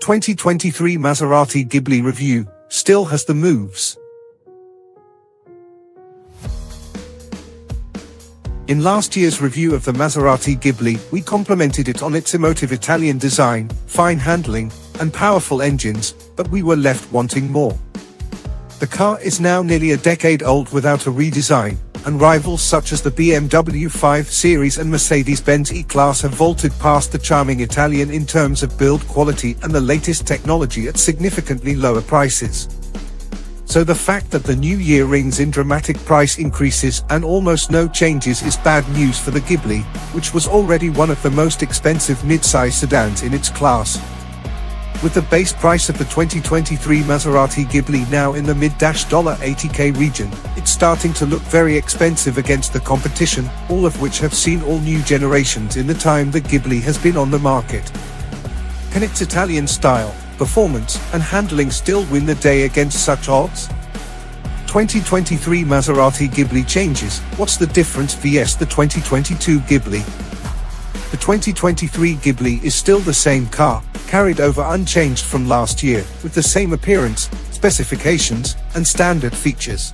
2023 Maserati Ghibli review still has the moves. In last year's review of the Maserati Ghibli, we complimented it on its emotive Italian design, fine handling, and powerful engines, but we were left wanting more. The car is now nearly a decade old without a redesign, and rivals such as the BMW 5 Series and Mercedes-Benz E-Class have vaulted past the charming Italian in terms of build quality and the latest technology at significantly lower prices. So the fact that the new year rings in dramatic price increases and almost no changes is bad news for the Ghibli, which was already one of the most expensive mid-size sedans in its class. With the base price of the 2023 Maserati Ghibli now in the mid-$80k region, it's starting to look very expensive against the competition, all of which have seen all new generations in the time the Ghibli has been on the market. Can its Italian style, performance, and handling still win the day against such odds? 2023 Maserati Ghibli changes, what's the difference vs the 2022 Ghibli? The 2023 Ghibli is still the same car, carried over unchanged from last year, with the same appearance, specifications, and standard features.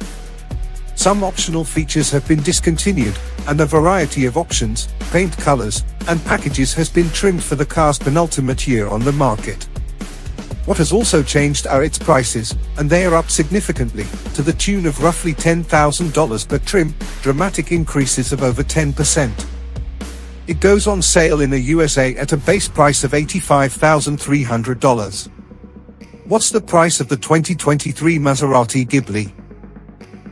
Some optional features have been discontinued, and a variety of options, paint colors, and packages has been trimmed for the car's penultimate year on the market. What has also changed are its prices, and they are up significantly, to the tune of roughly $10,000 per trim, dramatic increases of over 10%. It goes on sale in the USA at a base price of $85,300. What's the price of the 2023 Maserati Ghibli?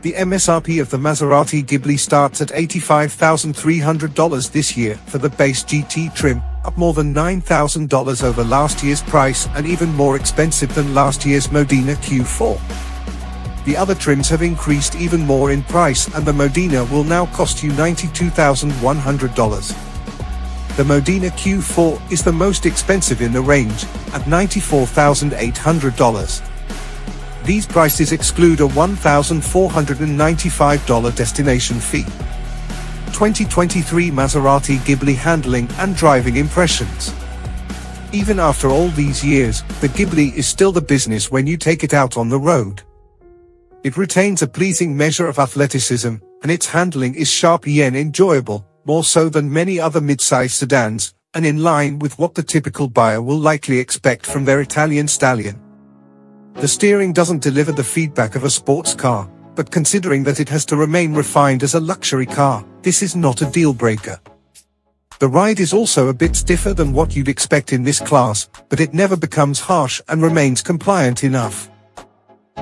The MSRP of the Maserati Ghibli starts at $85,300 this year for the base GT trim, up more than $9,000 over last year's price and even more expensive than last year's Modena Q4. The other trims have increased even more in price and the Modena will now cost you $92,100. The Modena Q4 is the most expensive in the range, at $94,800. These prices exclude a $1,495 destination fee. 2023 Maserati Ghibli handling and driving impressions. Even after all these years, the Ghibli is still the business when you take it out on the road. It retains a pleasing measure of athleticism, and its handling is sharp yet enjoyable, more so than many other mid-size sedans, and in line with what the typical buyer will likely expect from their Italian stallion. The steering doesn't deliver the feedback of a sports car, but considering that it has to remain refined as a luxury car, this is not a deal breaker. The ride is also a bit stiffer than what you'd expect in this class, but it never becomes harsh and remains compliant enough.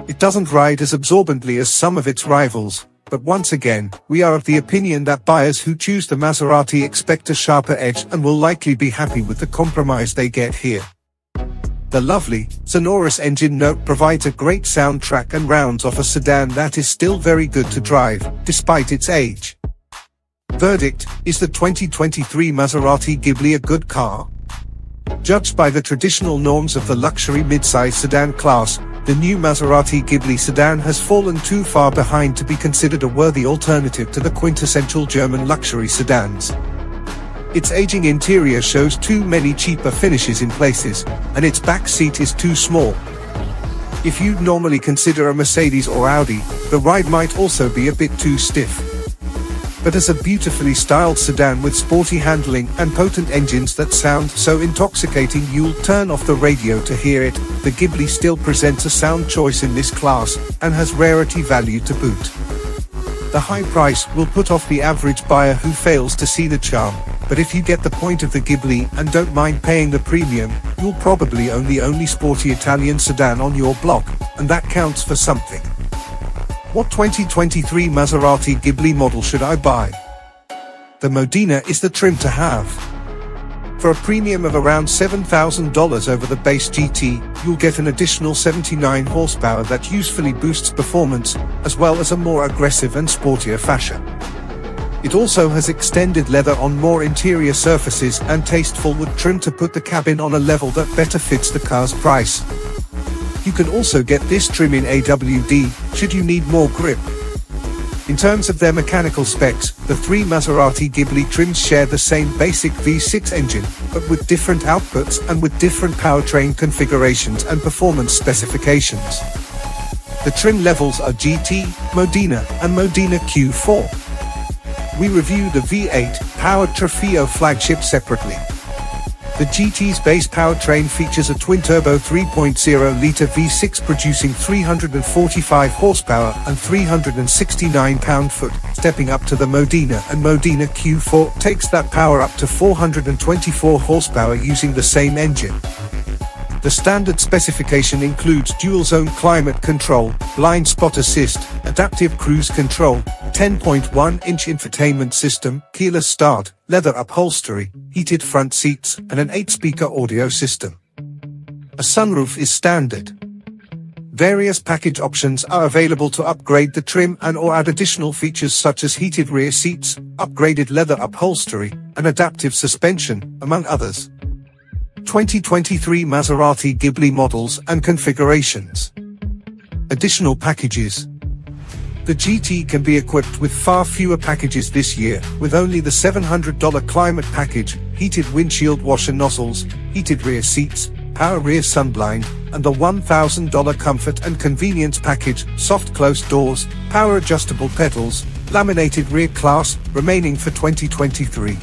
It doesn't ride as absorbently as some of its rivals, but once again, we are of the opinion that buyers who choose the Maserati expect a sharper edge and will likely be happy with the compromise they get here. The lovely, sonorous engine note provides a great soundtrack and rounds off a sedan that is still very good to drive, despite its age. Verdict, is the 2023 Maserati Ghibli a good car? Judged by the traditional norms of the luxury midsize sedan class, the new Maserati Ghibli sedan has fallen too far behind to be considered a worthy alternative to the quintessential German luxury sedans. Its aging interior shows too many cheaper finishes in places, and its back seat is too small. If you'd normally consider a Mercedes or Audi, the ride might also be a bit too stiff. But as a beautifully styled sedan with sporty handling and potent engines that sound so intoxicating you'll turn off the radio to hear it, the Ghibli still presents a sound choice in this class, and has rarity value to boot. The high price will put off the average buyer who fails to see the charm, but if you get the point of the Ghibli and don't mind paying the premium, you'll probably own the only sporty Italian sedan on your block, and that counts for something. What 2023 Maserati Ghibli model should I buy? The Modena is the trim to have. For a premium of around $7,000 over the base GT, you'll get an additional 79 horsepower that usefully boosts performance, as well as a more aggressive and sportier fascia. It also has extended leather on more interior surfaces and tasteful wood trim to put the cabin on a level that better fits the car's price. You can also get this trim in AWD, should you need more grip. In terms of their mechanical specs, the three Maserati Ghibli trims share the same basic V6 engine, but with different outputs and with different powertrain configurations and performance specifications. The trim levels are GT, Modena, and Modena Q4. We review the V8 powered Trofeo flagship separately. The GT's base powertrain features a twin-turbo 3.0-litre V6 producing 345 horsepower and 369 pound-foot, stepping up to the Modena and Modena Q4 takes that power up to 424 horsepower using the same engine. The standard specification includes dual-zone climate control, blind spot assist, adaptive cruise control, 10.1-inch infotainment system, keyless start, leather upholstery, heated front seats, and an 8-speaker audio system. A sunroof is standard. Various package options are available to upgrade the trim and or add additional features such as heated rear seats, upgraded leather upholstery, and adaptive suspension, among others. 2023 Maserati Ghibli models and configurations. Additional packages. The GT can be equipped with far fewer packages this year, with only the $700 climate package, heated windshield washer nozzles, heated rear seats, power rear sunblind, and the $1,000 comfort and convenience package, soft closed doors, power adjustable pedals, laminated rear class, remaining for 2023.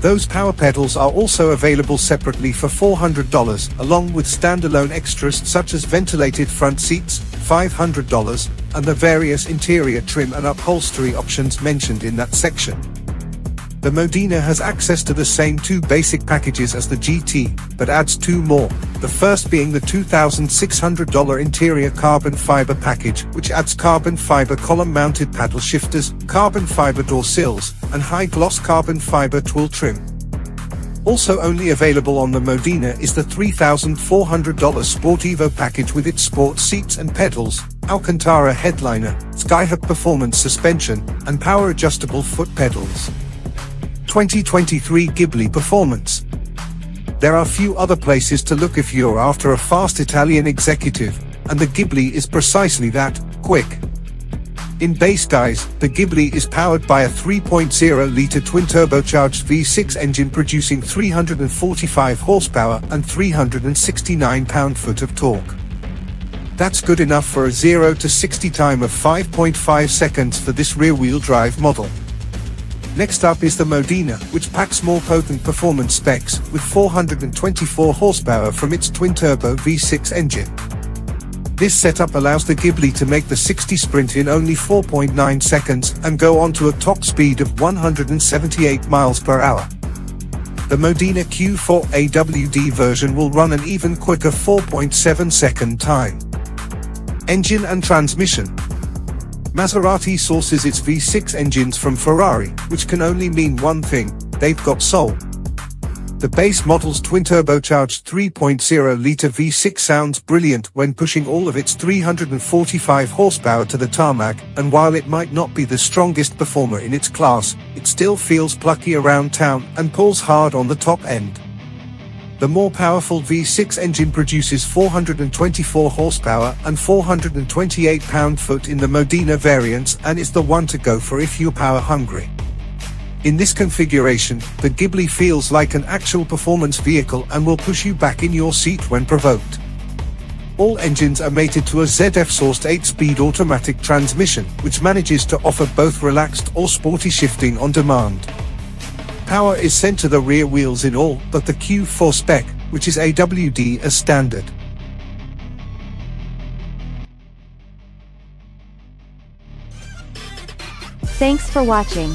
Those power pedals are also available separately for $400, along with standalone extras such as ventilated front seats, $500, and the various interior trim and upholstery options mentioned in that section. The Modena has access to the same two basic packages as the GT, but adds two more, the first being the $2,600 interior carbon fiber package, which adds carbon fiber column-mounted paddle shifters, carbon fiber door sills, and high-gloss carbon fiber twill trim. Also only available on the Modena is the $3,400 Sportivo package with its sports seats and pedals, Alcantara headliner, Skyhook performance suspension, and power adjustable foot pedals. 2023 Ghibli Performance. There are few other places to look if you're after a fast Italian executive, and the Ghibli is precisely that, quick. In base guise, the Ghibli is powered by a 3.0-litre twin-turbocharged V6 engine producing 345 horsepower and 369 pound-foot of torque. That's good enough for a 0 to 60 time of 5.5 seconds for this rear-wheel drive model. Next up is the Modena, which packs more potent performance specs, with 424 horsepower from its twin-turbo V6 engine. This setup allows the Ghibli to make the 60 sprint in only 4.9 seconds and go on to a top speed of 178 miles per hour. The Modena Q4 AWD version will run an even quicker 4.7 second time. Engine and transmission, Maserati sources its V6 engines from Ferrari, which can only mean one thing, they've got soul. The base model's twin-turbocharged 3.0-litre V6 sounds brilliant when pushing all of its 345 horsepower to the tarmac, and while it might not be the strongest performer in its class, it still feels plucky around town and pulls hard on the top end. The more powerful V6 engine produces 424 horsepower and 428 pound-foot in the Modena variants and is the one to go for if you're power hungry. In this configuration, the Ghibli feels like an actual performance vehicle and will push you back in your seat when provoked. All engines are mated to a ZF-sourced 8-speed automatic transmission, which manages to offer both relaxed or sporty shifting on demand. Power is sent to the rear wheels in all but the Q4 spec, which is AWD as standard. Thanks for watching.